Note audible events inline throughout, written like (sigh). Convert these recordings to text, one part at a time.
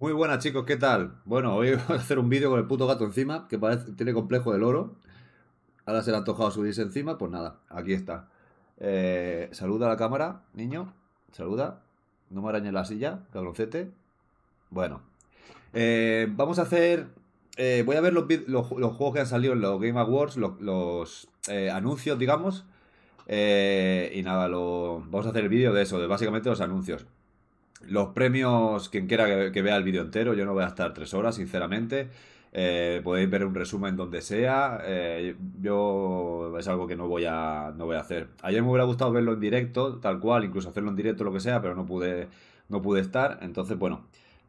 Muy buenas chicos, ¿qué tal? Bueno, hoy (laughs) voy a hacer un vídeo con el puto gato encima, que parece, tiene complejo del oro. Ahora se le ha antojado subirse encima, pues nada, aquí está. Eh, saluda a la cámara, niño. Saluda. No me arañes la silla, cabroncete. Bueno. Eh, vamos a hacer... eh, voy a ver los, los- los juegos que han salido en los Game Awards, los, anuncios, digamos. Y nada, lo, vamos a hacer el vídeo de eso, de básicamente los anuncios. Los premios, quien quiera que, vea el vídeo entero, yo no voy a estar tres horas, sinceramente. Eh, podéis ver un resumen donde sea. eh, yo es algo que no voy a, no voy a hacer. Ayer me hubiera gustado verlo en directo, tal cual, incluso hacerlo en directo, lo que sea, pero no pude, no pude estar. Entonces, bueno,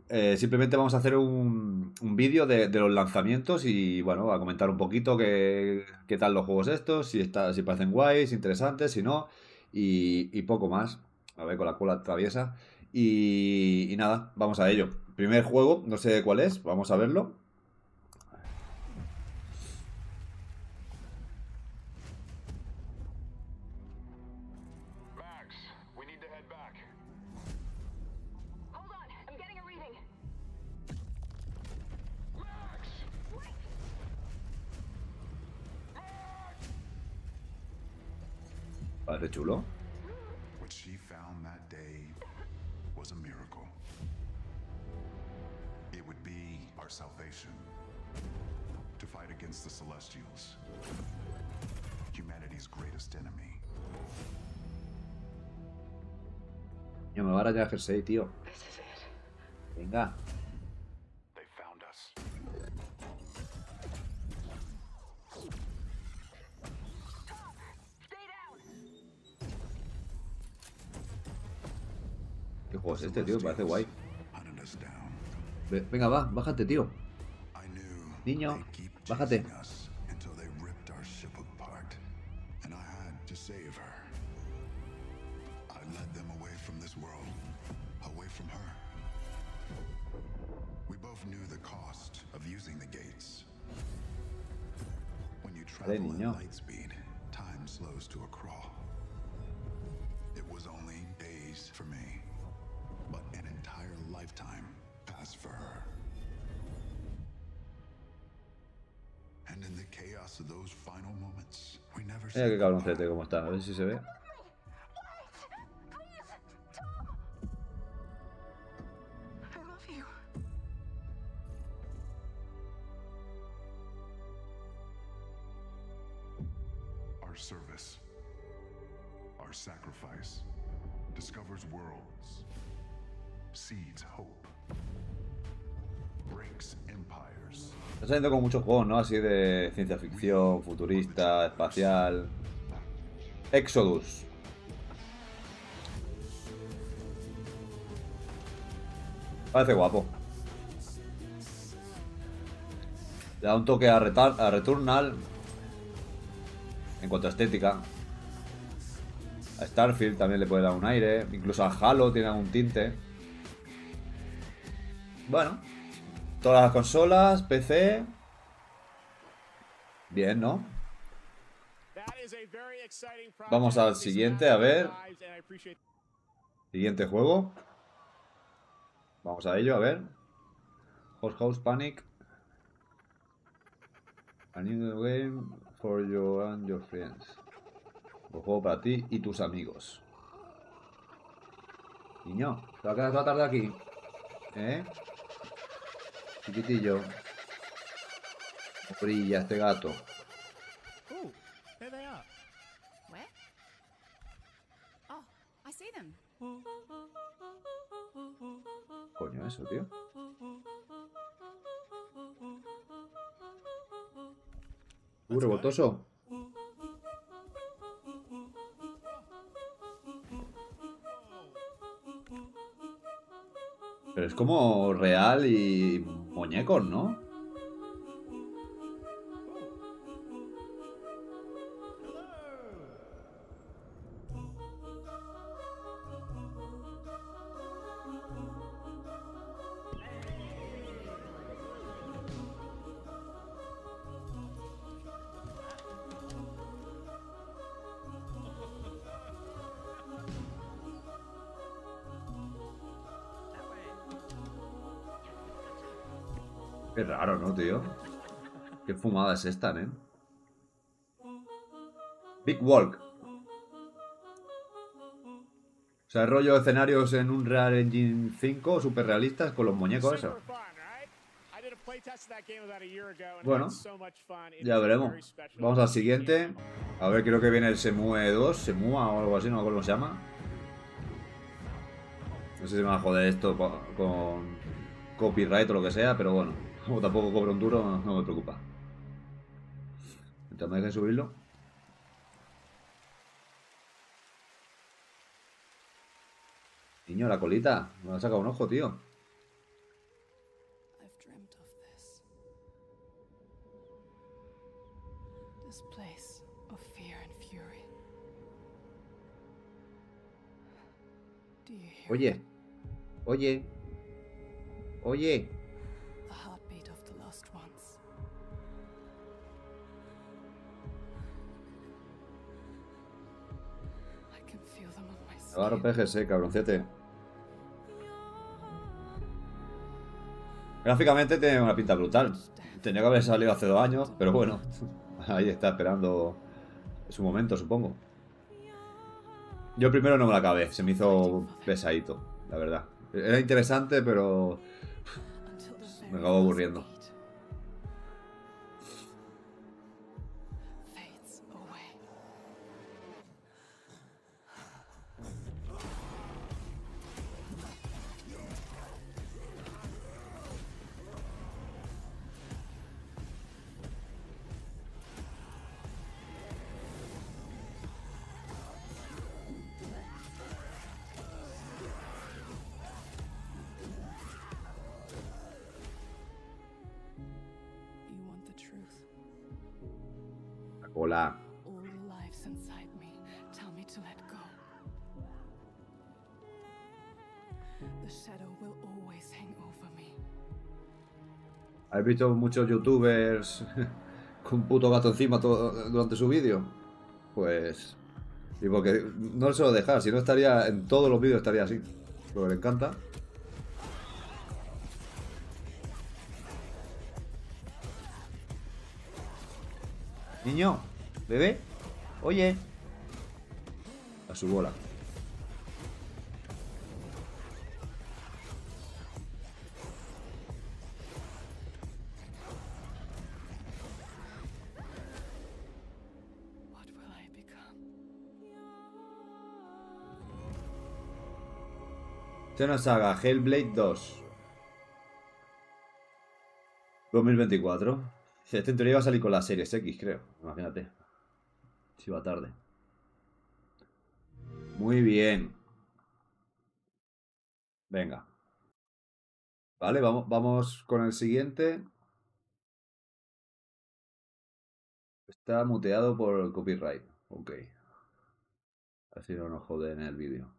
eh, simplemente vamos a hacer un, un vídeo de, de los lanzamientos y, bueno, a comentar un poquito qué, qué tal los juegos estos, si, está, si parecen guays, interesantes, si no, y, y poco más. A ver, con la cola traviesa. Y, y nada, vamos a ello. Primer juego, no sé cuál es, vamos a verlo. We Yo me va a arañar el jersey, tío. Venga. They found us. Stay down! ¿Qué juego es este, tío? Parece guay. Venga, va, bájate, tío. Niño, bájate. Cabroncete cómo está. A ver si se ve. Está saliendo con muchos juegos, ¿no? Así de ciencia ficción, futurista, espacial. Exodus. Parece guapo. Le da un toque a, Returnal. En cuanto a estética. A Starfield también le puede dar un aire. Incluso a Halo tiene algún tinte. Bueno. Todas las consolas, PC. Bien, ¿no? Vamos al siguiente, a ver. Siguiente juego. Vamos a ello, a ver. House House Panic. A new game for you and your friends. Un juego para ti y tus amigos. Niño, ¿te va a quedar toda tarde aquí? ¿Eh? Chiquitillo. ¿Cómo brilla este gato? Eso, tío. Uh, rebotoso. Pero es como real y muñecos, ¿no? Tío? Qué fumada es esta, ¿eh? Big Walk. O sea, rollo escenarios en un Real Engine 5 super realistas con los muñecos esos. Bueno, ya veremos. Vamos al siguiente. A ver, creo que viene el Semue 2, Semua o algo así, no me acuerdo cómo se llama. No sé si me va a joder esto co- con copyright o lo que sea, pero bueno, como tampoco cobro un duro, no me preocupa. Mientras me dejen subirlo. Niño, la colita. Me ha sacado un ojo, tío. I've dreamt of skin. PGS, cabroncete. Gráficamente tiene una pinta brutal. Tenía que haber salido hace dos años, pero bueno. (laughs) Ahí está esperando su momento, supongo. Yo primero no me la acabé, se me hizo pesadito, la verdad. Era interesante, pero Me last aburriendo. The shadow will always hang over me. ¿Has visto muchos youtubers (laughs) con un puto gato encima todo- durante su vídeo? Pues. Y porque no le suelo dejar, si no estaría en todos los vídeos estaría así. Porque le encanta. Niño, bebé, oye. A su bola. Xena Saga Hellblade 2 2024 Este en teoría iba a salir con la Series X, creo. Imagínate. Si va tarde. Muy bien. Venga. Vale, vamos, vamos con el siguiente. Está muteado por copyright. Ok. Así no nos jode en el vídeo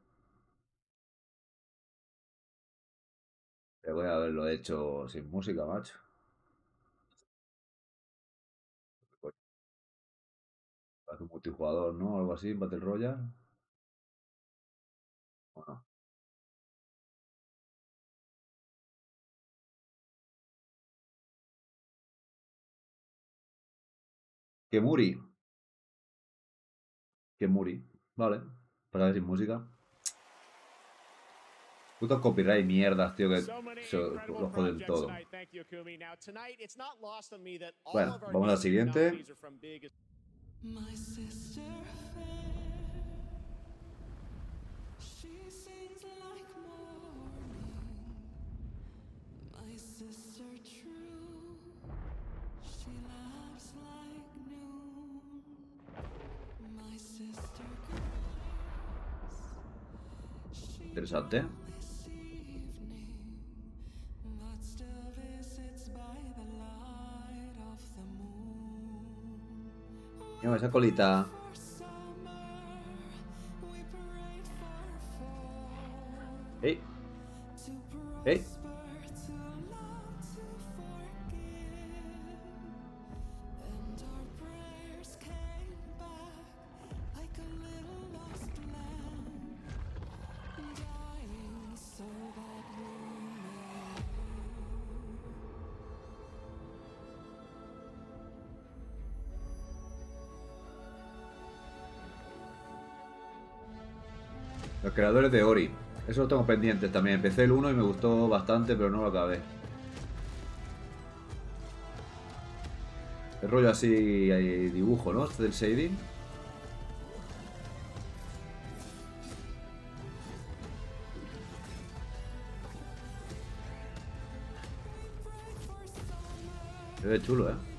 Pero voy a haberlo hecho sin música, macho. Hace un multijugador, ¿no? Algo así, Battle Royale. ¿O no? Kemuri. Kemuri. Vale. Para sin música. Putos copyright mierdas, tío, que se lo joden todo. Bueno, vamos al siguiente. My Mira, esa colita. For summer, creadores de Ori. Eso lo tengo pendiente también. Empecé el 1 y me gustó bastante, pero no lo acabé. El rollo así, hay dibujo, ¿no? Este del shading. Se ve chulo, ¿eh?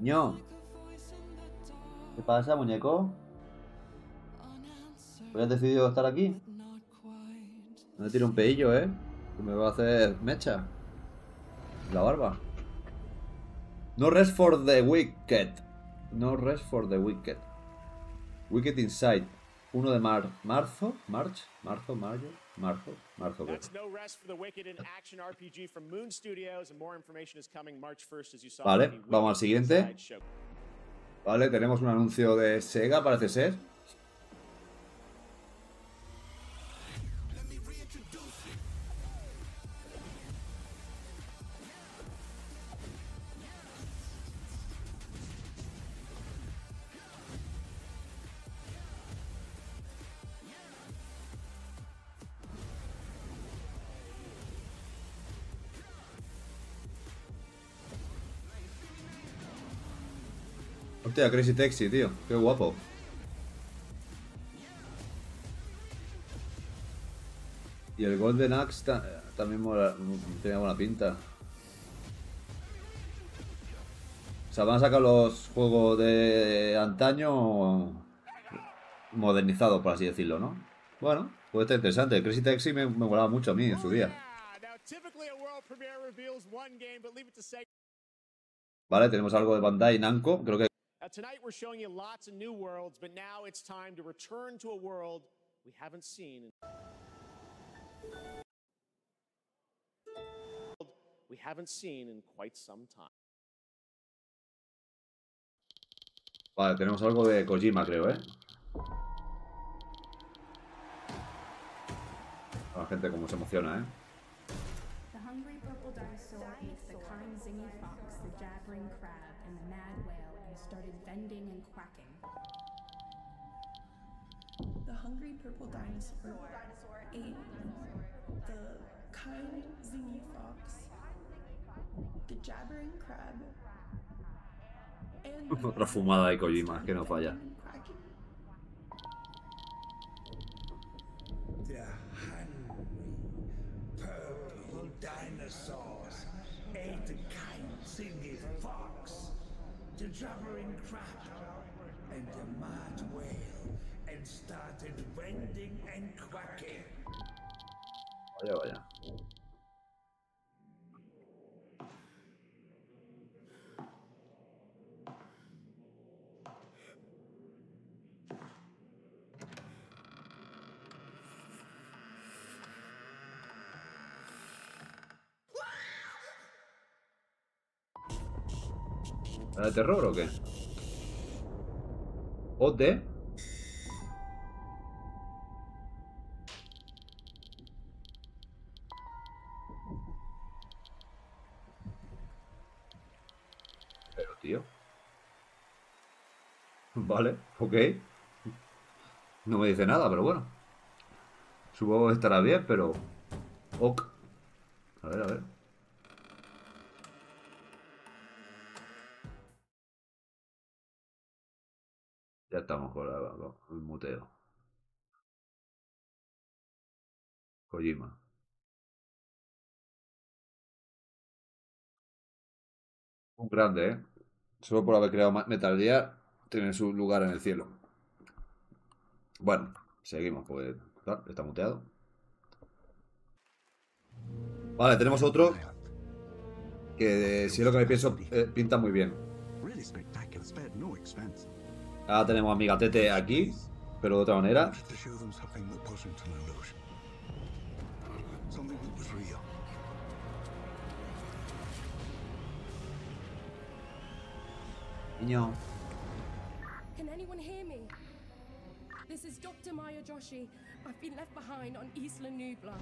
Ño, ¿qué pasa, muñeco? ¿Hoy has decidido estar aquí? No me tire un peillo, ¿eh? Que me va a hacer mecha. La barba. No rest for the wicked. No rest for the wicked. Wicked Inside. 1 de mar marzo. March. Marzo, mayo. Marzo. Marzo, creo. That's No Rest for the Wicked, an action RPG from Moon Studios, and more information is coming March 1st, as you saw. Vale, vamos al siguiente. Vale, tenemos un anuncio de Sega, parece ser. Hostia, Crazy Taxi, tío. Qué guapo. Y el Golden Axe ta- también tenía buena pinta. O sea, van a sacar los juegos de antaño modernizados, por así decirlo, ¿no? Bueno, puede estar interesante. El Crazy Taxi me, me molaba mucho a mí en su día. Vale, tenemos algo de Bandai Namco. Creo que Now tonight we're showing you lots of new worlds, but now it's time to return to a world we haven't seen. in- We haven't seen in quite some time. Vale, tenemos algo de Kojima, creo, ¿eh? La gente como se emociona, ¿eh? The hungry purple dinosaur ate the kind zingy fox, the jabbering crab, started bending and quacking. The hungry purple dinosaur ate the kind zingy fox, the jabbering crab, and (laughs) Otra fumada de Kojima, que no falla. Jabbering crab, and the mad whale, and started bending and quacking. Vaya, vaya. ¿La de terror o qué? ¿O de? Pero, tío. Vale, ok. No me dice nada, pero bueno. Supongo que estará bien, pero... Ok. A ver, a ver. Ya estamos con, el muteo. Kojima. Un grande, ¿eh? Solo por haber creado Metal Gear, tiene su lugar en el cielo. Bueno, seguimos, claro, está muteado. Vale, tenemos otro que si es lo que me pienso, eh, pinta muy bien. Ahora tenemos a mi gatete aquí, pero de otra manera. Niño. Can anyone hear me? This is Dr. Maya Joshi. I've been left behind on Isla Nubla.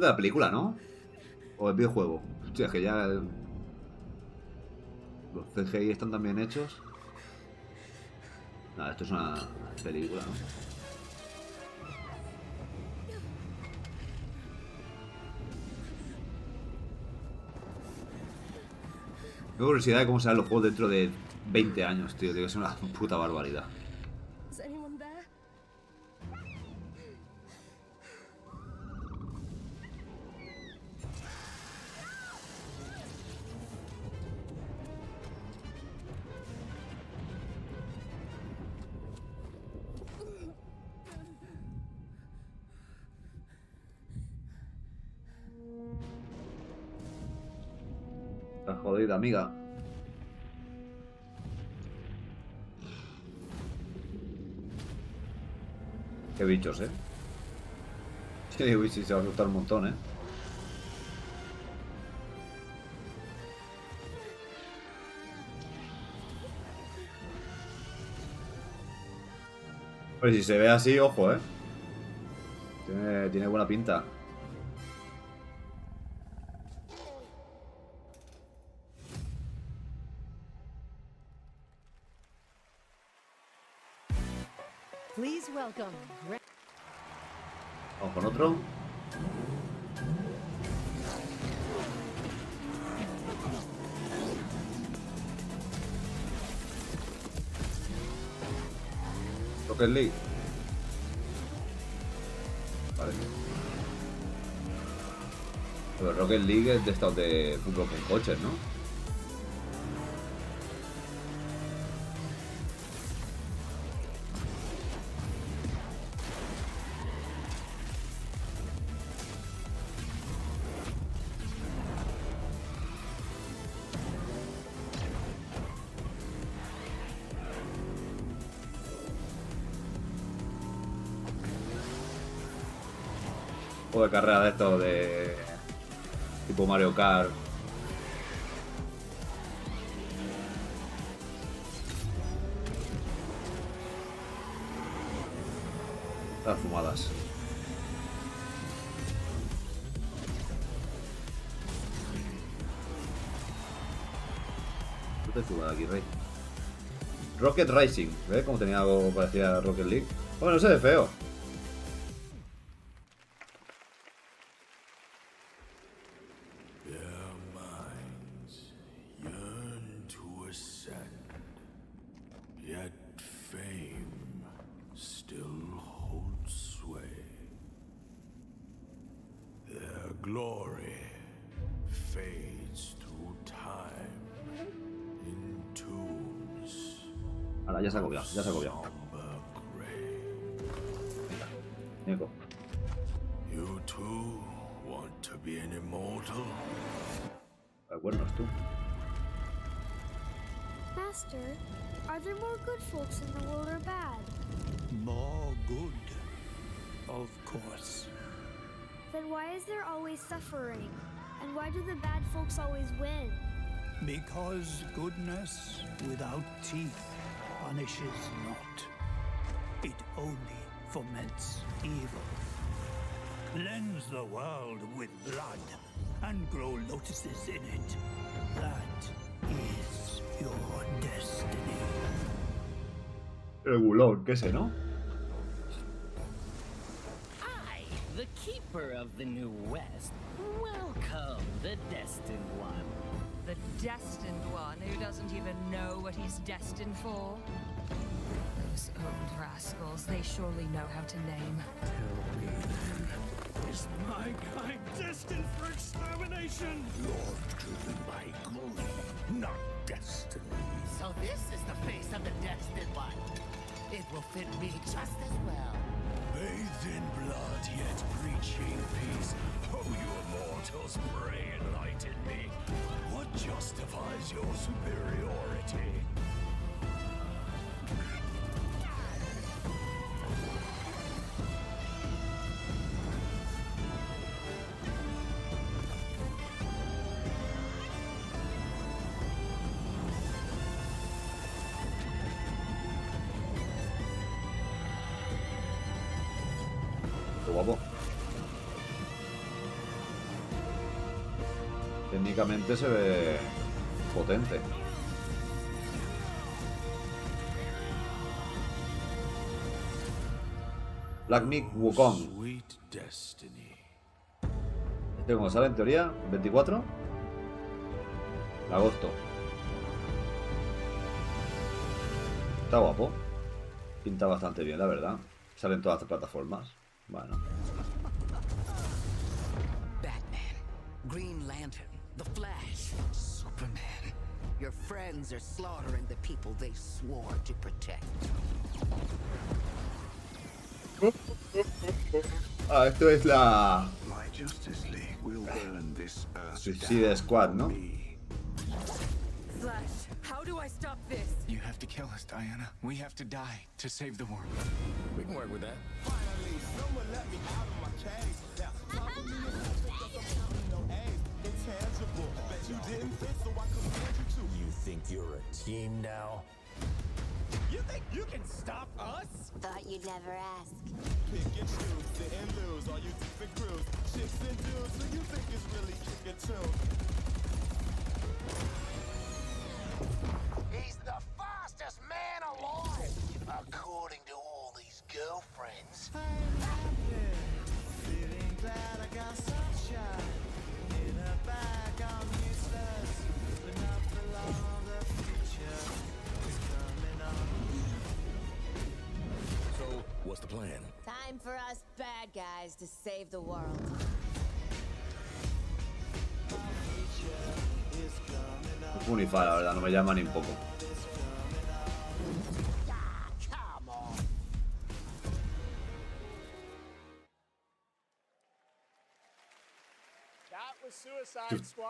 De la película, ¿no? O el videojuego. Hostia, que ya. el- Los CGI están tan bien hechos. Nada, esto es una película, ¿no? Tengo curiosidad de cómo serán los juegos dentro de 20 años, tío. Tiene que ser una puta barbaridad. Jodida, amiga. Qué bichos, eh. (laughs) Sí, uy, sí, se va a asustar un montón, eh. Pues si se ve así, ojo, eh. Tiene, tiene buena pinta. Vamos con otro. Rocket League. Vale. Pero Rocket League es de estos de fútbol con coches, ¿no? ¿Qué te fumada aquí, Rey? Rocket Racing, ¿ves? Como tenía algo parecido a Rocket League. Bueno, no se ve feo. Is there always suffering? And why do the bad folks always win? Because goodness without teeth punishes not. It only foments evil. Cleanse the world with blood and grow lotuses in it. That is your destiny. El bulón, ¿qué sé, no? The keeper of the New West, welcome the Destined One. The destined one who doesn't even know what he's destined for. Those old rascals, they surely know how to name. Tell me then, is my kind destined for extermination? You're driven by greed, not destiny. So this is the face of the Destined One. It will fit me just as well. Bathed in blood, yet preaching peace. Oh, you immortals, pray enlighten me. What justifies your superiority? Se ve potente. Black Myth Wukong. Este como sale en teoría, 24 de agosto. Está guapo. Pinta bastante bien, la verdad. Sale en todas las plataformas. Bueno. Batman, Green Lantern, The Flash, Superman. Your friends are slaughtering the people they swore to protect. Ah, esto es la My Justice League will burn this earth Suicide Squad, ¿no? Flash, how do I stop this? You have to kill us, Diana. We have to die to save the world. We can work with that. (laughs) You think you're a team now? You think you can stop us? Thought you'd never ask. Pick and choose, sit and lose. All you different crews, chicks and dudes. Who you think is really kicking tune? He's the what's the plan? Time for us bad guys to save the world. Unify, la verdad, no me llama ni un poco.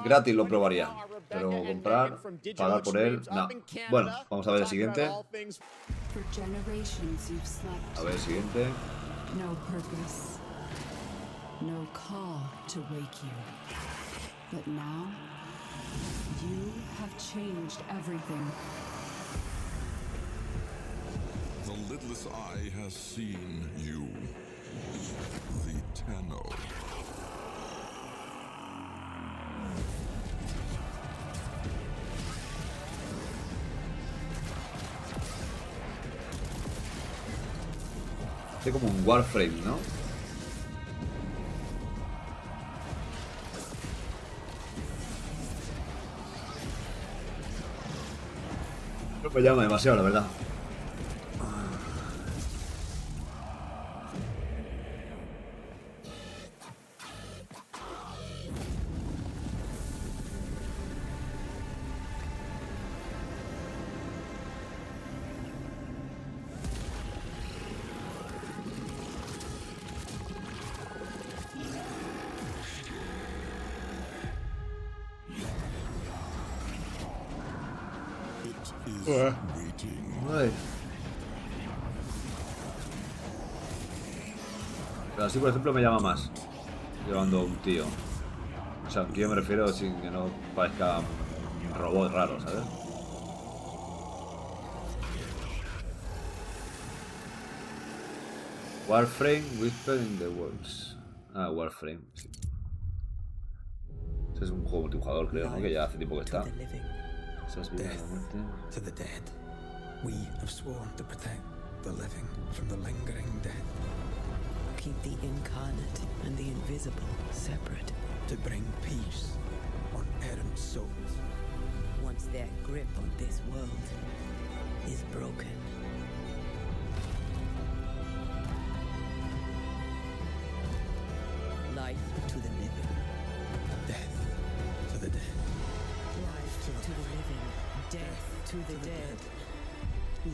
Gratis lo probaría, pero comprar, pagar por él, no. Bueno, vamos a ver el siguiente. A ver el siguiente. No purpose. No call to wake you. But now, you have changed everything. The lidless eye has seen you. The Tenno. Hace como un Warframe, ¿no? No me llama demasiado, la verdad. Ay. Pero así, por ejemplo, me llama más. Llevando un tío. O sea, un tío me refiero sin que no parezca un robot raro, ¿sabes? Warframe Whisper in the Works. Ah, Warframe, sí. Ese es un juego multijugador, creo, ¿no? Que ya hace tiempo que está. Esas vidas de la muerte. to the dead. We have sworn to protect the living from the lingering death. Keep the incarnate and the invisible separate. To bring peace on errant souls. Once their grip on this world is broken. Life to the living. To the dead.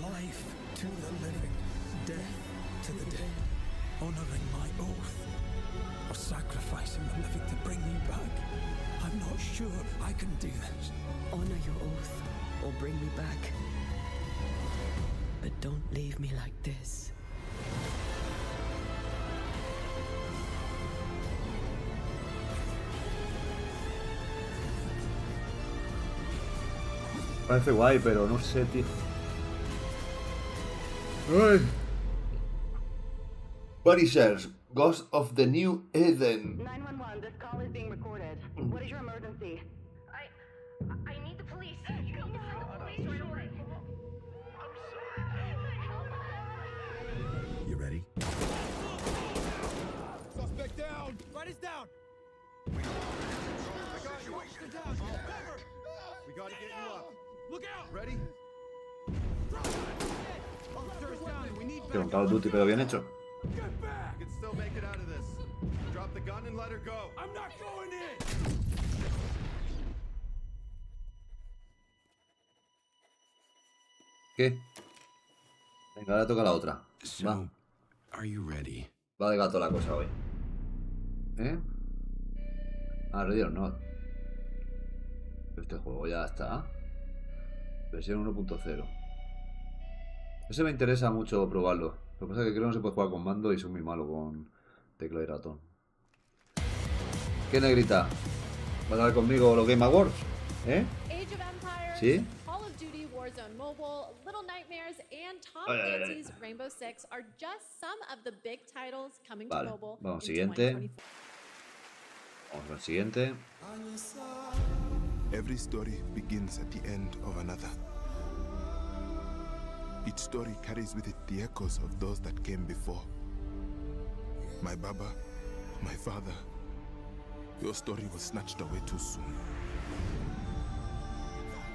Life to the living. Death to the dead. Honoring my oath of sacrificing the living to bring you back. I'm not sure I can do this. Honor your oath or bring me back. But don't leave me like this. Parece guay, pero no sé, tío. Ay. Punishers. Ghost of the New Eden. 911, this call is being recorded. Mm. What is your emergency? I I need the police. You need to send the police right away. You ready? Suspect down! Right is down! I got you. Officer down. Cover! We gotta get Que un Call of Duty pero bien hecho. Get back! You can still make it out of this. Drop the gun and let her go. I'm not going in! ¿Qué? Venga, ahora toca la otra. Va. Are you ready? Va de gato la cosa hoy. ¿Eh? Ah, Ready or Not. Este juego ya está. Versión 1.0. Ese me interesa mucho probarlo. Lo que pasa es que creo que no se puede jugar con mando y soy muy malo con tecla y ratón. ¿Qué negrita? ¿Vas a ver conmigo los Game Awards? ¿Eh? Age of Empires, ¿Sí? Call of Duty Warzone Mobile, Little Nightmares, and Tom. Clancy's Rainbow Six are just some of the big titles coming Vale, to mobile. vamos, siguiente. 2024. Vamos al siguiente. Every story begins at the end of another. Each story carries with it the echoes of those that came before. My Baba, my father, your story was snatched away too soon.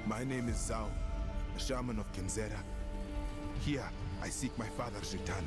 My name is Zhao, a shaman of Kenzera. Here, I seek my father's return.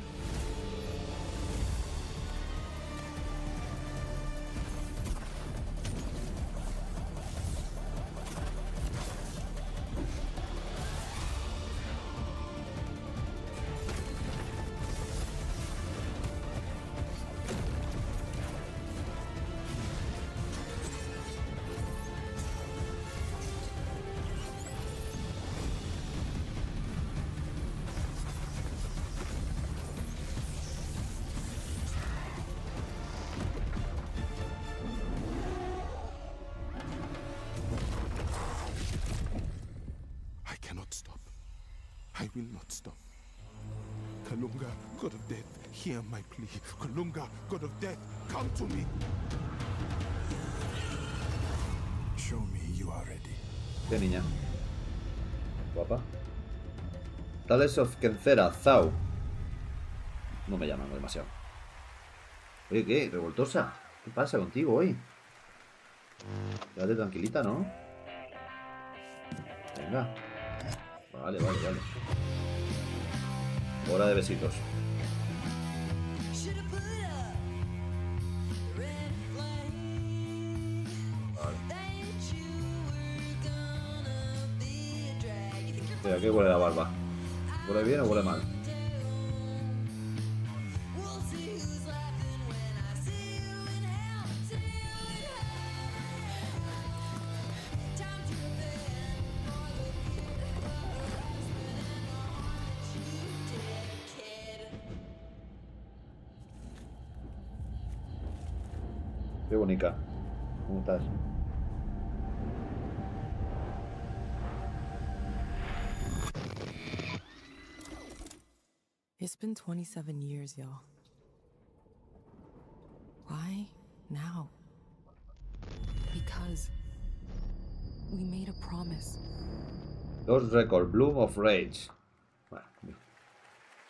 ¿Qué niña? Guapa. Tales of Kencera, Zau. No me llaman demasiado. Oye, ¿qué? ¿Revoltosa? ¿Qué pasa contigo hoy? Quédate tranquilita, ¿no? Venga. Vale, vale, vale. Hora de besitos. Mira, ¿qué huele la barba? ¿Huele bien o huele mal? Qué bonita. ¿Cómo estás? It's been 27 years, y'all. Why now? Because we made a promise. Lost Record, Bloom of Rage. Bueno, me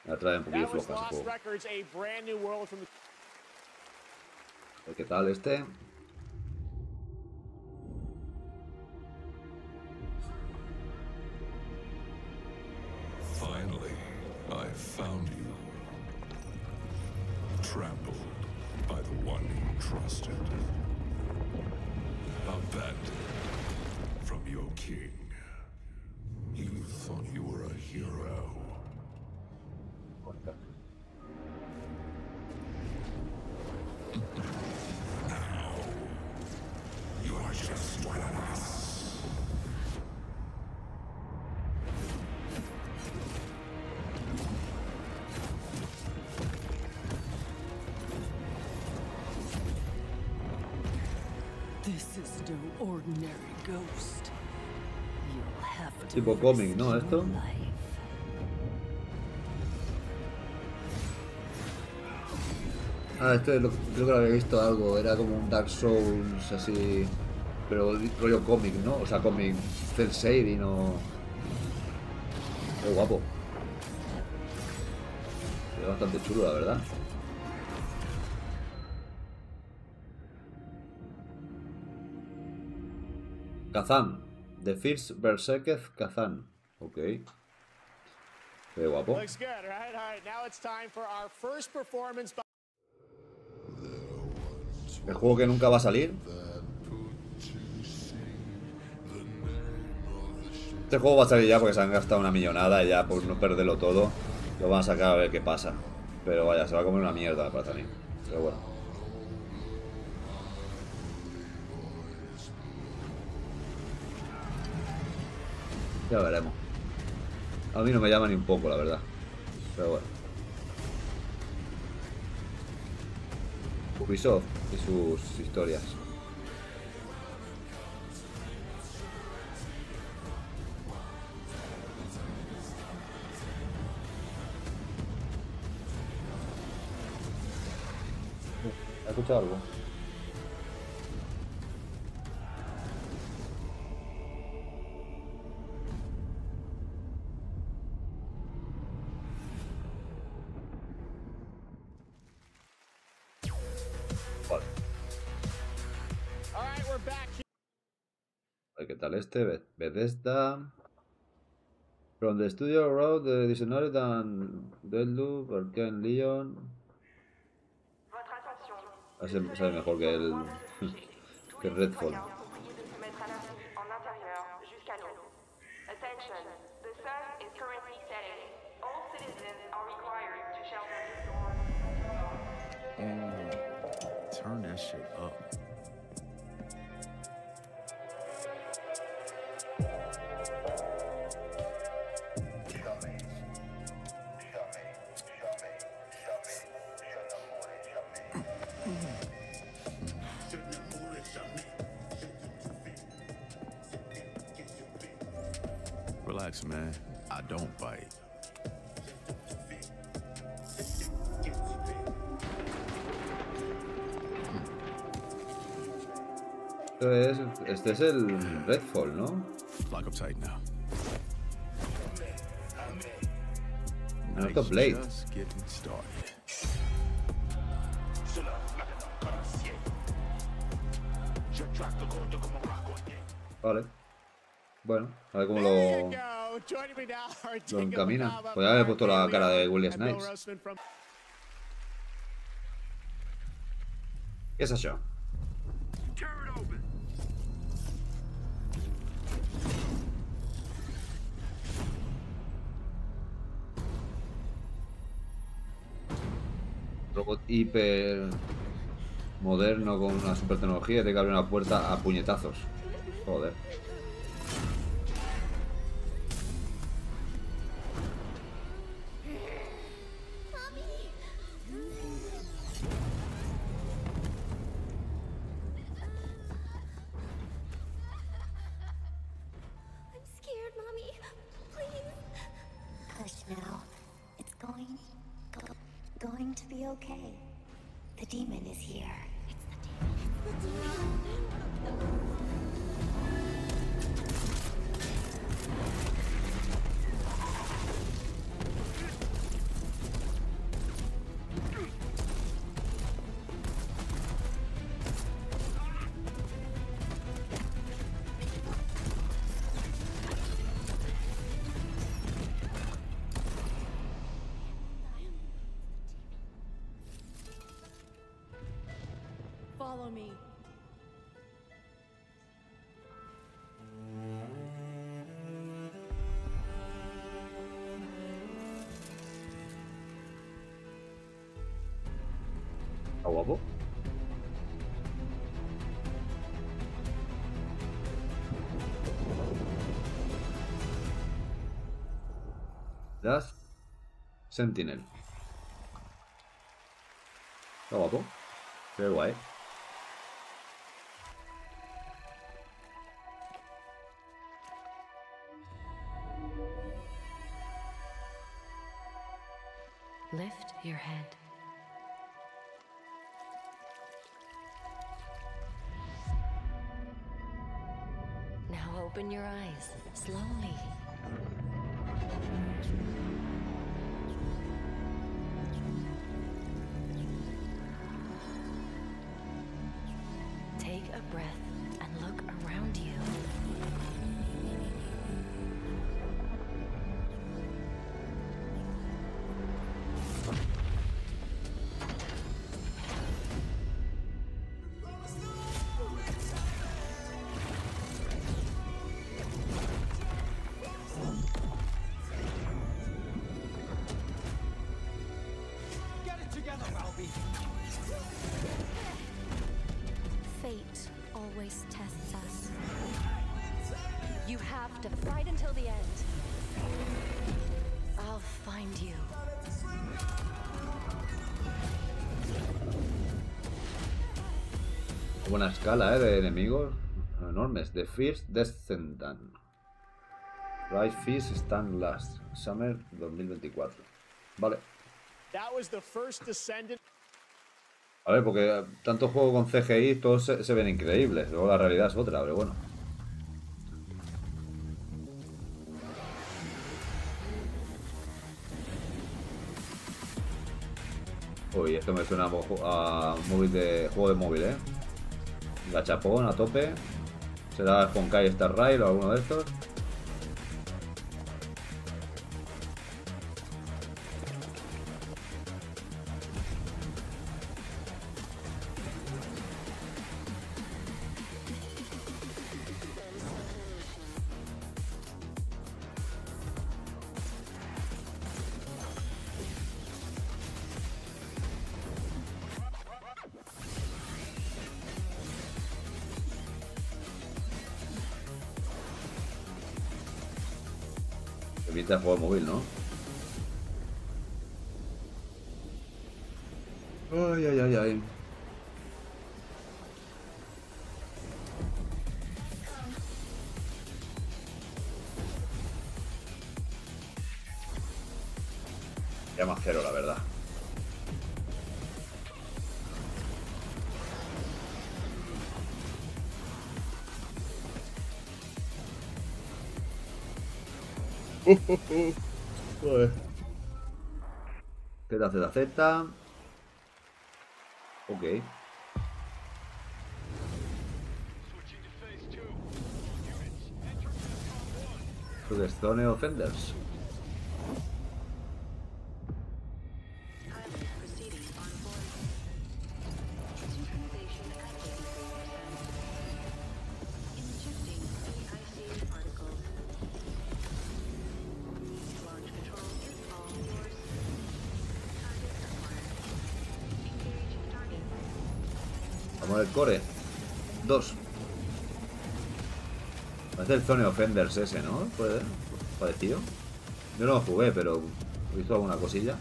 la trae un poquillo That was floja ese Lost juego. Records, a brand new world from the A ver ¿Qué tal este? Tipo cómic, ¿no? Esto. Ah, este lo- creo que lo había visto algo. Era como un Dark Souls así. Pero rollo cómic, ¿no? O sea, cómic cel shading o. Qué guapo. Ve bastante chulo, la verdad. Kazan. The First Berserker Kazan. Ok. Qué guapo. El juego que nunca va a salir. Este juego va a salir ya porque se han gastado una millonada y ya por no perderlo todo lo van a sacar a ver qué pasa. Pero vaya, se va a comer una mierda para salir. Pero bueno. Ya veremos. A mí no me llama ni un poco, la verdad. Pero bueno. Ubisoft y sus historias. ¿Has escuchado algo? Be- Bethesda. From the Studio Road, the Dishonored and Deadloop, Arcane Leon. Se- sabe mejor que el. (laughs) que Redfall. se mettre à l'abri en don't bite. Esto es, este es el Redfall, ¿no? Lock up tight now. Naruto Blade. Just getting started. Vale. Bueno, a ver cómo There lo, lo encamina. Podría haber puesto la cara de Bill Snipes. ¿Qué es eso? Robot hiper moderno con una super tecnología y te que abrir una puerta a puñetazos. Joder. Follow me. ¿Está guapo? Das Sentinel. Está guapo. Qué guay. head. Now open your eyes, slowly. Take a breath always tests us. You have to fight until the end. I'll find you. Buena escala, ¿eh? De enemigos enormes. The First Descendant. Rise Fist Stand Last. Summer 2024. Vale. That was the first descendant. A ver, porque tanto juego con CGI, todos se, ven increíbles. Luego la realidad es otra, pero bueno. Uy, esto me suena a, a móvil de juego de móvil, ¿eh? Gachapón a tope. Será Honkai Star Rail o alguno de estos. Móvil, ¿no? Ay, ay, ay, ay. Llama cero, la verdad. Joder. Z, Z, Z. Ok. To the Stone Offenders. Parece el Zone Offenders ese, ¿no? Puede parecido. Yo no lo jugué, pero visto alguna cosilla.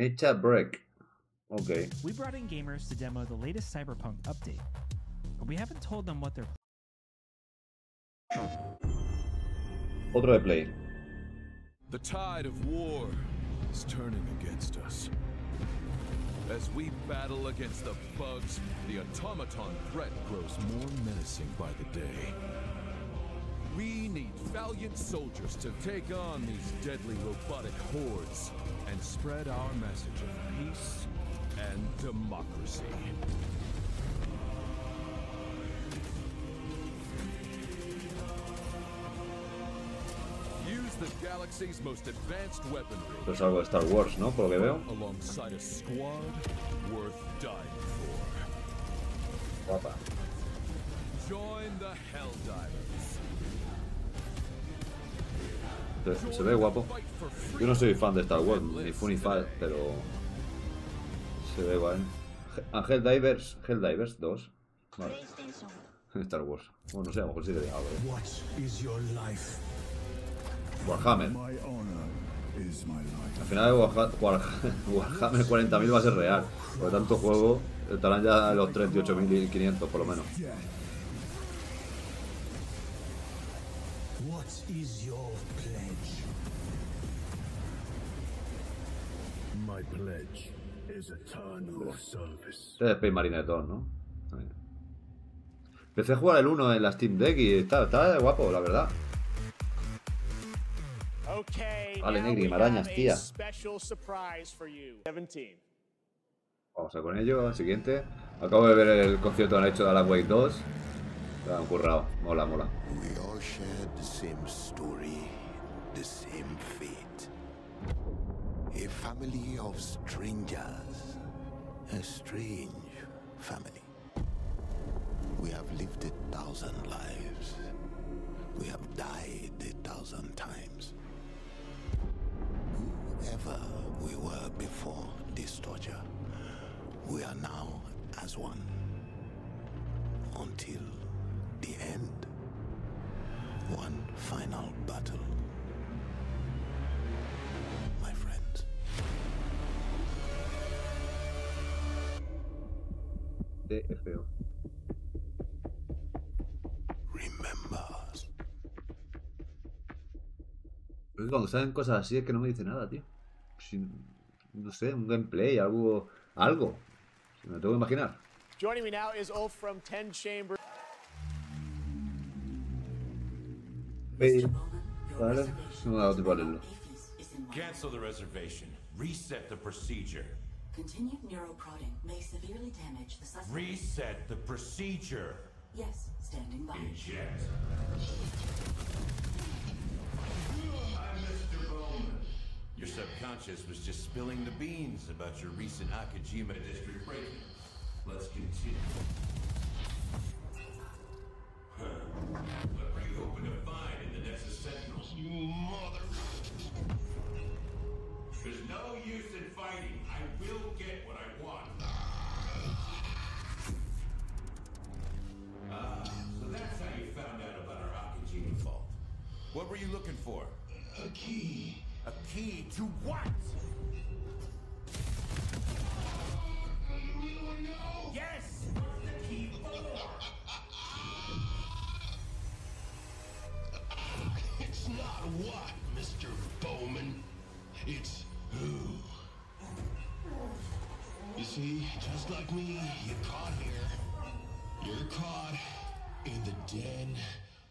Mecha Break. Ok. We brought in gamers to demo the latest Cyberpunk update, but we haven't told them what they're. Otro de Play. The tide of war is turning against us. As we battle against the bugs, the automaton threat grows more menacing by the day. We need valiant soldiers to take on these deadly robotic hordes and spread our message of peace and democracy. Use the galaxy's most advanced weaponry. Esto es algo de Star Wars, ¿no? Por lo que veo. Alongside a squad worth dying for. Guapa. Join the Helldivers. Se, se ve guapo. Yo no soy fan de Star Wars, ni fu ni fa, pero se ve guay. A Helldivers, Helldivers 2. Vale. (laughs) Star Wars. Bueno, no sé, a lo mejor sí que algo. ¿eh? Warhammer. Al final Warha- Warha- (laughs) Warhammer 40.000 va a ser real. Por tanto juego estarán ya los 38.500 por lo menos. What is your pledge? Este es Space Marine 2, ¿no? Ahí. Empecé a jugar el 1 en la Steam Deck y está, está guapo, la verdad. Okay, Vale, Negri, marañas, tía. special surprise for you. 17. Vamos a con ello, al siguiente. Acabo de ver el concierto que han hecho de la Wake 2. Se han currado, mola, mola. We all shared the same story, the same fate. A family of strangers. A strange family. We have lived a thousand lives. We have died a thousand times. Whoever we were before this torture, we are now as one. Until the end. One final battle. TFO. Remember. Es que cuando salen cosas así es que no me dice nada, tío. Si- no sé, un gameplay, algo. Algo. Me lo tengo que imaginar. Joining me now is Ulf from Ten Chamber. Vale. No me ha dado tiempo a leerlo. Cancel the reservation. Reset the procedure. Continued neuroprodding may severely damage the suspect. Reset the procedure. Yes, standing by. Inject. Your subconscious was just spilling the beans about your recent Akajima district break-in. Let's continue. Huh. What were you hoping to find in the Nexus Sentinels? You mother... There's no use in fighting. Will get what I want. Ah, so that's how you found out about our Akajima vault. What were you looking for? A key. A key to what? Like me, you're caught here. You're caught in the den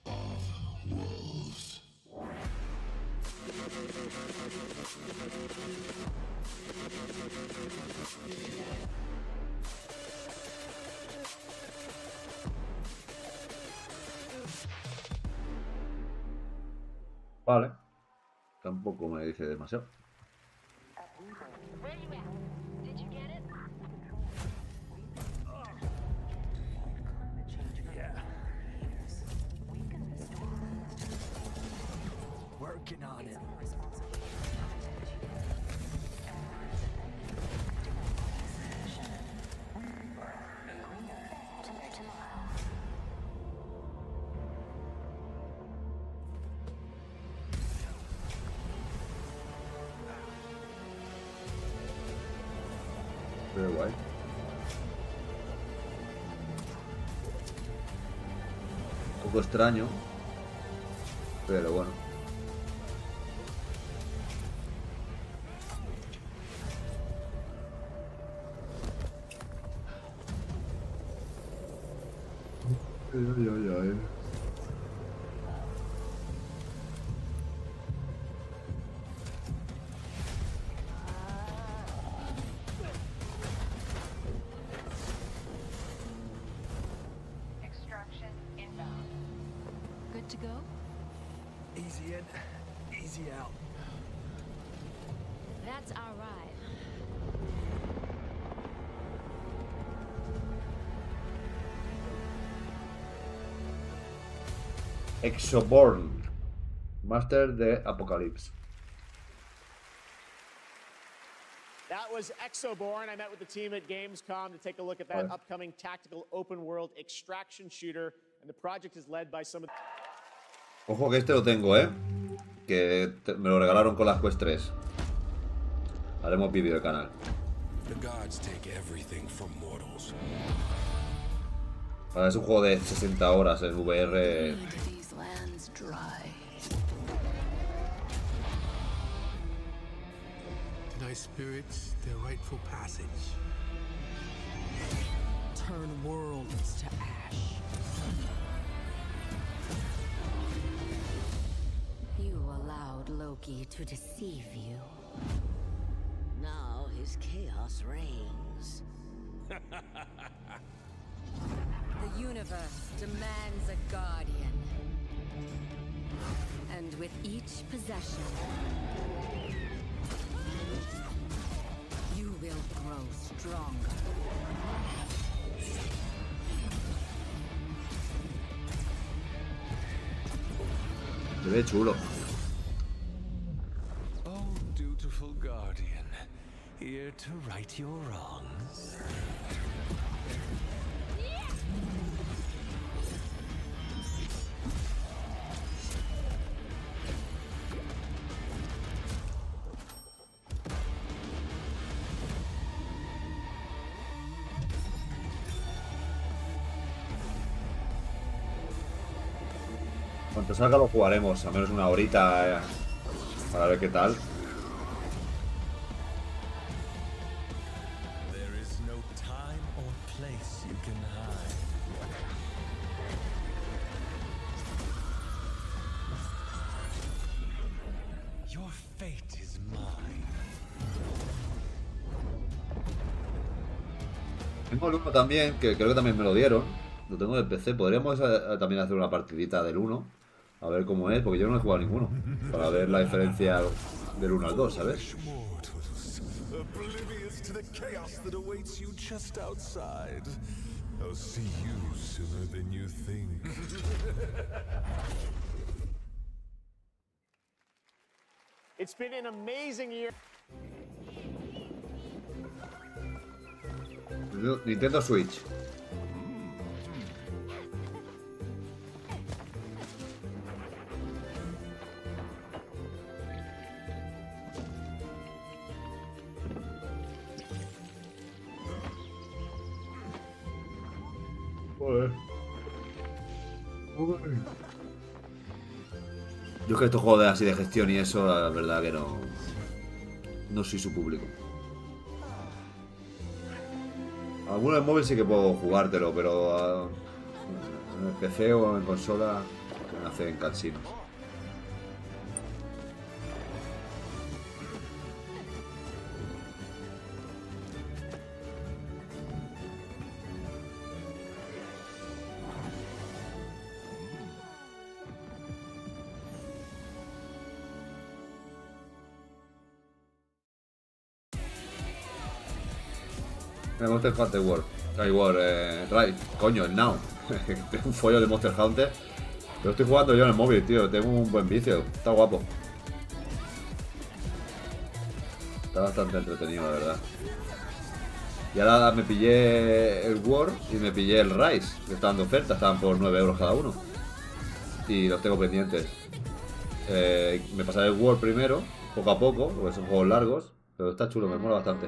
of wolves. Vale. Tampoco me dice demasiado. Extraño. Pero bueno. Exoborn. Master de Apocalypse. That was Exoborn. I met with the team at Gamescom to take a look at that upcoming tactical open world extraction shooter. And the project is led by some of Ojo que este lo tengo, ¿eh? Que te- me lo regalaron con las Quest 3. Haremos vídeo de canal. The gods take everything from mortals. Ahora es un juego de 60 horas en VR. These lands dry. Deny spirits their rightful passage. Turn worlds to ash. You allowed Loki to deceive you. Now his chaos reigns. (laughs) The universe demands a guardian. And with each possession, you will grow stronger. Se ve chulo. Oh, dutiful guardian, here to right your wrongs. Salga lo jugaremos, a menos una horita eh, para ver qué tal. Tengo el 1 también, que creo que también me lo dieron. Lo tengo de PC. Podríamos eh, también hacer una partidita del 1. A ver cómo es, porque yo no he jugado ninguno. Para ver la diferencia del 1 al 2, ¿sabes? Mortals, oblivious to the chaos that awaits you just outside. I'll see you sooner than you think. (laughs) It's been an amazing year. Nintendo Switch. Que estos juegos de así de gestión y eso, la verdad que no. No soy su público. Algunos en móvil sí que puedo jugártelo, pero ah, en el PC o en consola me hacen cansinos. Monster Hunter World. Ay, World, eh, Rai- coño, el Now. (laughs) Tengo un follo de Monster Hunter. Pero estoy jugando yo en el móvil, tío. Tengo un buen vicio. Está guapo. Está bastante entretenido, la verdad. Y ahora me pillé el War y me pillé el Rise. Que estaban de oferta, estaban por 9 euros cada uno. Y los tengo pendientes. Eh, me pasaré el War primero, poco a poco, porque son juegos largos. Pero está chulo, me mola bastante.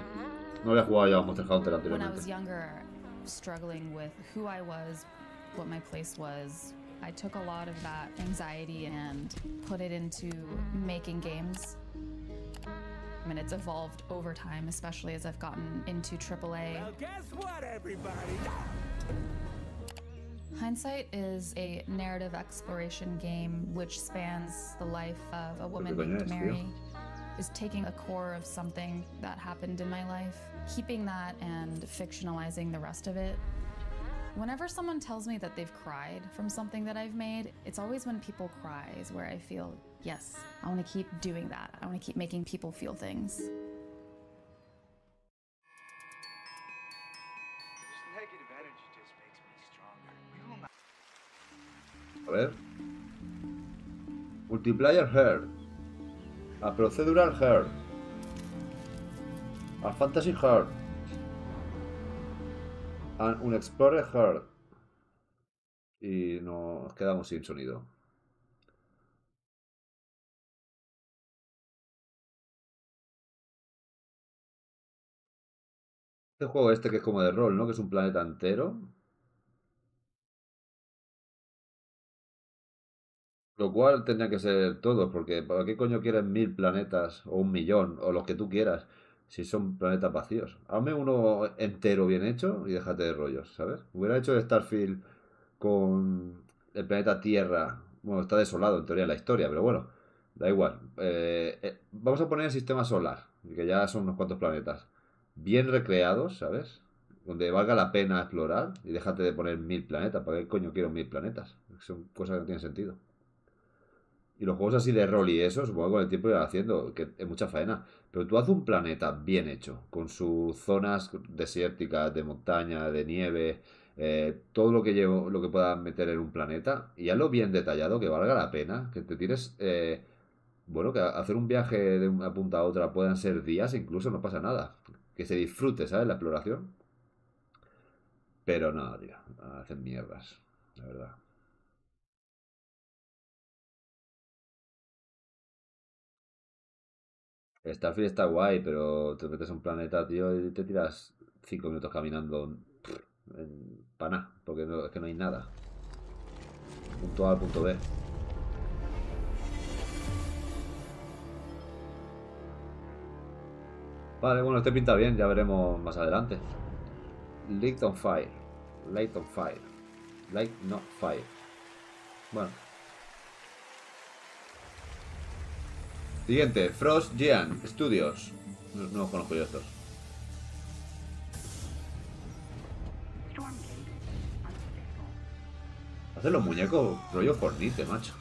No había jugado ya a Monster Hunter When I was younger, struggling with who I was, what my place was, I took a lot of that anxiety and put it into making games. And it's evolved over time, especially as I've gotten into AAA. Well, guess what, everybody? Hindsight is a narrative exploration game which spans the life of a woman named? Mary, is taking a core of something that happened in my life, keeping that and fictionalizing the rest of it. Whenever someone tells me that they've cried from something that I've made, it's always when people cry is where I feel, yes, I want to keep doing that. I want to keep making people feel things. A ver. Multiplayer Heart. A Procedural Heart. A Fantasy Heart. A un Explorer Heart. Y nos quedamos sin sonido. Este juego este que es como de rol, ¿no? Que es un planeta entero. Lo cual tendría que ser todos, porque ¿para qué coño quieres mil planetas o un millón o los que tú quieras si son planetas vacíos? Hazme uno entero bien hecho y déjate de rollos, ¿sabes? Hubiera hecho Starfield con el planeta Tierra. Bueno, está desolado en teoría la historia, pero bueno, da igual. Eh, eh, vamos a poner el sistema solar, que ya son unos cuantos planetas. Bien recreados, ¿sabes? Donde valga la pena explorar y déjate de poner mil planetas. ¿Para qué coño quiero mil planetas? Son cosas que no tienen sentido. Y los juegos así de rol y eso, supongo que con el tiempo irán haciendo, que es mucha faena. Pero tú haces un planeta bien hecho, con sus zonas desérticas, de montaña, de nieve, eh, todo lo que llevo, lo que puedas meter en un planeta, y hazlo bien detallado, que valga la pena, que te tires, eh, bueno, que hacer un viaje de una punta a otra puedan ser días, incluso no pasa nada. Que se disfrute, ¿sabes? La exploración. Pero no, tío, hacen mierdas, la verdad. Starfield está guay, pero te metes a un planeta, tío, y te tiras 5 minutos caminando en, nada, porque no, es que no hay nada. Punto A, punto B. Vale, bueno, este pinta bien, ya veremos más adelante. Light on Fire. Light on Fire. Light not Fire. Bueno. Siguiente, Frost Giant Studios. No, no los conozco yo estos. Hacen los muñecos rollo Fornite, macho.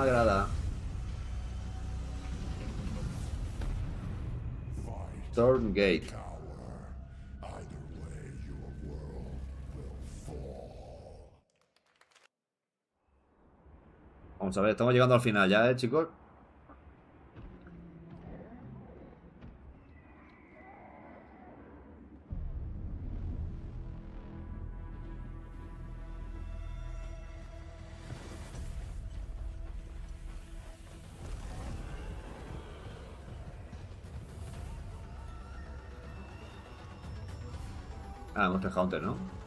M'agrada. Stormgate. Vamos a ver, estamos llegando al final ya, ¿eh, chicos? Ah, Monster Hunter, ¿no?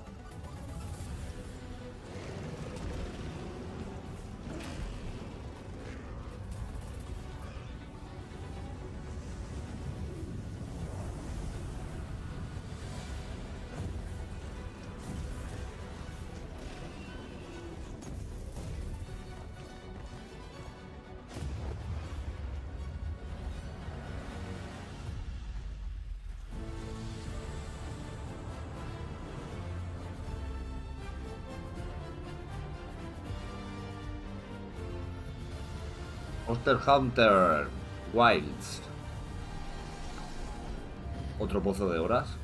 Hunter Wilds. Otro pozo de horas.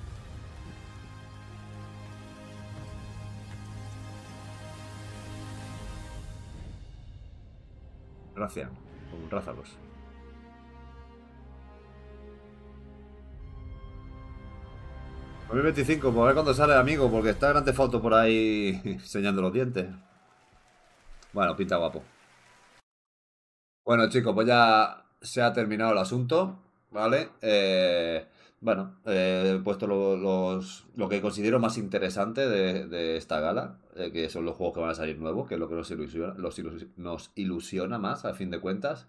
Gracias. Rázalos. ...2025, pues a ver cuándo sale, amigo, porque está grande foto por ahí (laughs) enseñando los dientes. Bueno, pinta guapo. Bueno, chicos, pues ya se ha terminado el asunto, ¿vale? Eh, bueno, eh, he puesto lo, lo que considero más interesante de, de esta gala, eh, que son los juegos que van a salir nuevos, que es lo que nos ilusiona, los nos ilusiona más, a fin de cuentas.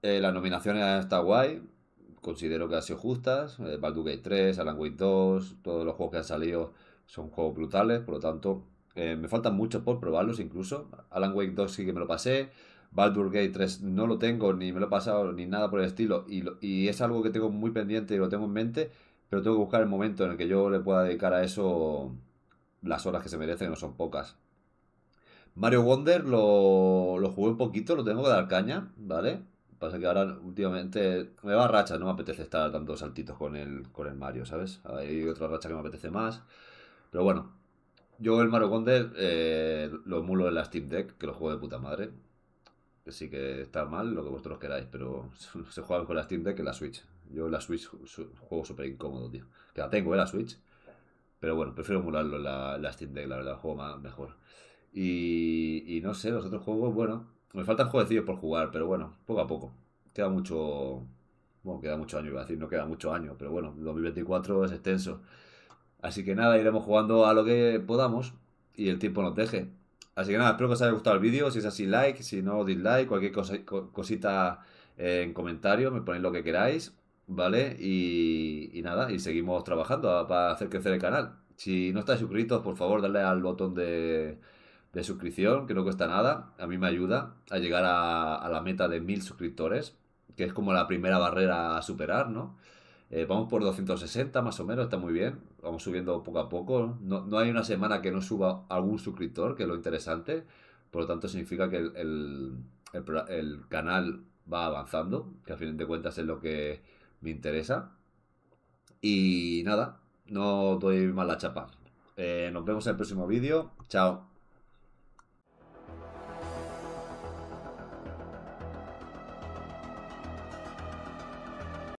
Las nominaciones estado guay. Considero que han sido justas. Baldur's Gate 3, Alan Wake 2, todos los juegos que han salido son juegos brutales. Por lo tanto, me faltan muchos por probarlos incluso. Alan Wake 2 sí que me lo pasé. Baldur's Gate 3 no lo tengo, ni me lo he pasado, ni nada por el estilo. Y, lo- y es algo que tengo muy pendiente y lo tengo en mente. Pero tengo que buscar el momento en el que yo le pueda dedicar a eso las horas que se merecen, que no son pocas. Mario Wonder lo, lo jugué un poquito, lo tengo que dar caña, ¿vale? Pasa que ahora últimamente me va a racha, no me apetece estar dando saltitos con el, con el Mario, ¿sabes? Hay otra racha que me apetece más. Pero bueno, yo el Mario Wonder eh, lo emulo en la Steam Deck, que lo juego de puta madre. Que sí que está mal, lo que vosotros queráis, pero (laughs) se juega con la Steam Deck que la Switch. Yo la Switch juego súper incómodo, tío. Que la tengo, ¿eh? La Switch. Pero bueno, prefiero emularlo en la, en la Steam Deck, la verdad, juego más, mejor. Y, y no sé, los otros juegos, bueno, me faltan jueguecillos por jugar, pero bueno, poco a poco. Queda mucho, bueno, queda mucho año, iba a decir, no queda mucho año, pero bueno, 2024 es extenso. Así que nada, iremos jugando a lo que podamos y el tiempo nos deje. Así que nada, espero que os haya gustado el vídeo. Si es así, like. Si no, dislike. Cualquier cosa, co- cosita eh, en comentario. Me ponéis lo que queráis. ¿Vale? Y, nada, y seguimos trabajando para hacer crecer el canal. Si no estáis suscritos, por favor, darle al botón de, de suscripción, que no cuesta nada. A mí me ayuda a llegar a la meta de mil suscriptores, que es como la primera barrera a superar, ¿no? Eh, vamos por 260 más o menos, está muy bien. Vamos subiendo poco a poco. No, no hay una semana que no suba algún suscriptor, que es lo interesante. Por lo tanto, significa que el, el- canal va avanzando, que a fin de cuentas es lo que me interesa. Y nada, no doy más la chapa. Eh, nos vemos en el próximo vídeo. Chao.